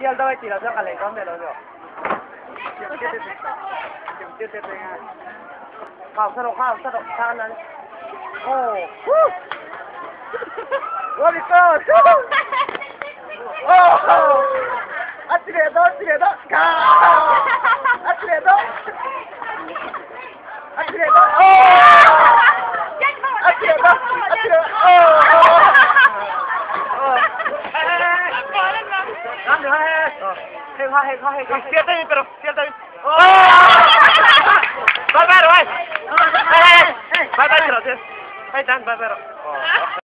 Rồi rồi. Tiêu tiêu nha. Khảo sao đâu khảo sao đâu khảo này. Ồ. Very good. Oh. Atredo, atredo. Ga. Atredo. Atredo. Oh. Atredo, no es eso. Coge, coge, coge. Siete ahí, pero siete ahí. ¡Oh! ¡Oh! ¡Barbero, eh! ¡Barbero, eh! ¡Barbero! Eh. Eh. Eh. ¡Ahí están, barbero!